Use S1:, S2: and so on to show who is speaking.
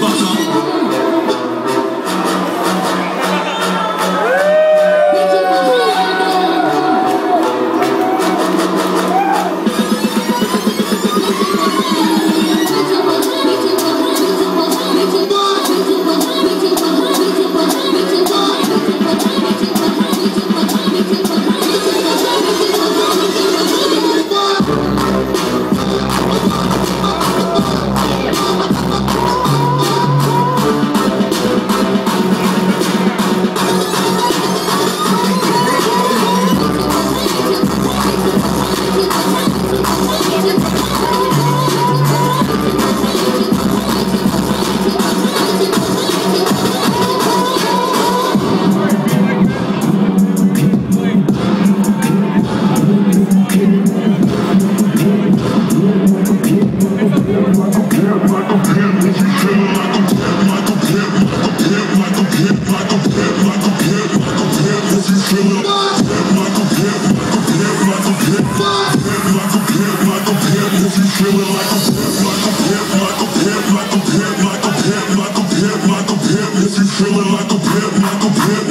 S1: Bottom. If you feeling like a pimp, like a pimp.